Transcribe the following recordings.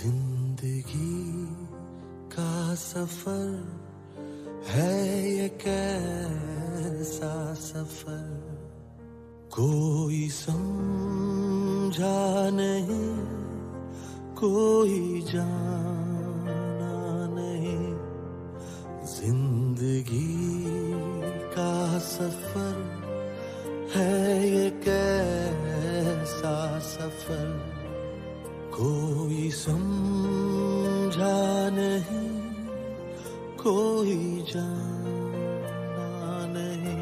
ज़िंदगी का सफ़र है ये कैसा सफ़र? कोई समझा नहीं, कोई जाना नहीं। ज़िंदगी का सफ़र है ये कैसा सफ़र? कोई समझा नहीं, कोई जाना नहीं।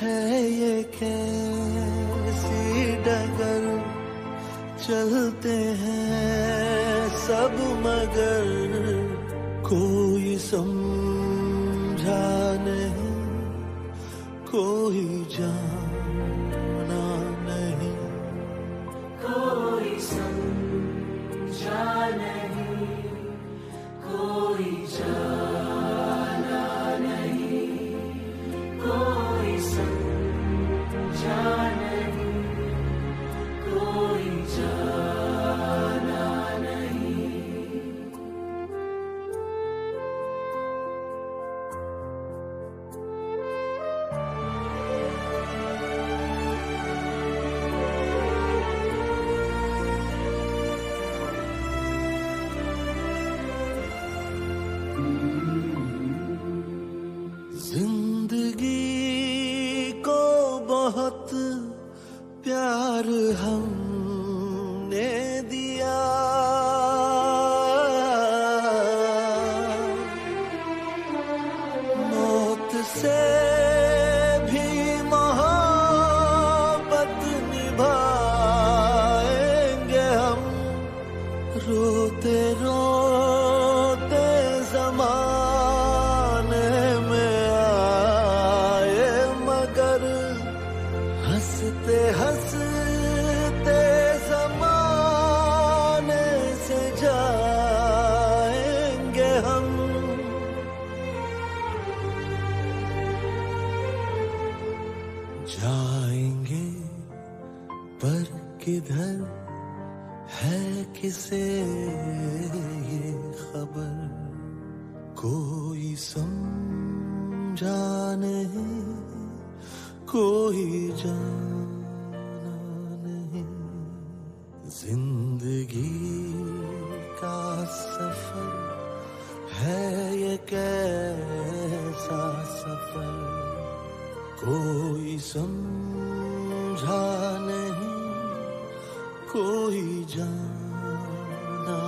है ये कैसी डगर, चलते हैं सब मगर। कोई समझा नहीं, कोई जाना ज़िंदगी को बहुत प्यार हमने दिया। मौत से भी मोहब्बत निभाएँगे रोते रोते जाएँगे, पर किधर है किसे ये खबर? कोई समझा नहीं, कोई जाना नहीं। ज़िंदगी का सफ़र है ये कैसा सफ़र? कोई समझा नहीं कोई जाना